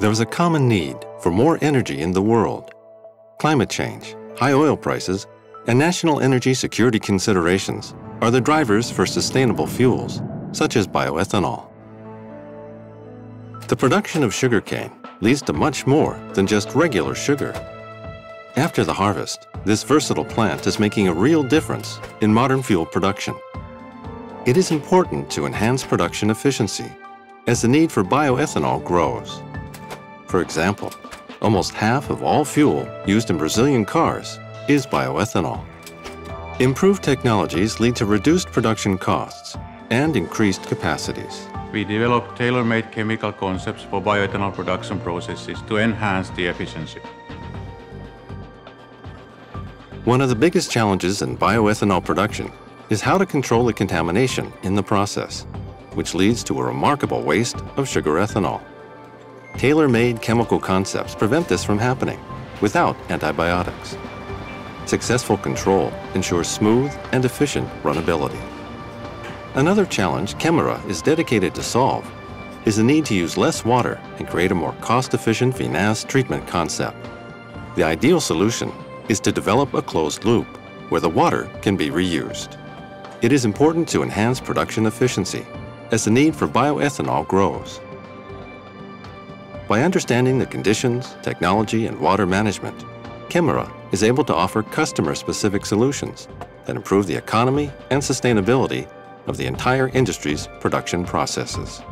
There is a common need for more energy in the world. Climate change, high oil prices, and national energy security considerations are the drivers for sustainable fuels, such as bioethanol. The production of sugarcane leads to much more than just regular sugar. After the harvest, this versatile plant is making a real difference in modern fuel production. It is important to enhance production efficiency as the need for bioethanol grows. For example, almost half of all fuel used in Brazilian cars is bioethanol. Improved technologies lead to reduced production costs and increased capacities. We developed tailor-made chemical concepts for bioethanol production processes to enhance the efficiency. One of the biggest challenges in bioethanol production is how to control the contamination in the process, which leads to a remarkable waste of sugar ethanol. Tailor-made chemical concepts prevent this from happening without antibiotics. Successful control ensures smooth and efficient runnability. Another challenge Kemira is dedicated to solve is the need to use less water and create a more cost-efficient vinasse treatment concept. The ideal solution is to develop a closed loop where the water can be reused. It is important to enhance production efficiency as the need for bioethanol grows. By understanding the conditions, technology, and water management, Kemira is able to offer customer-specific solutions that improve the economy and sustainability of the entire industry's production processes.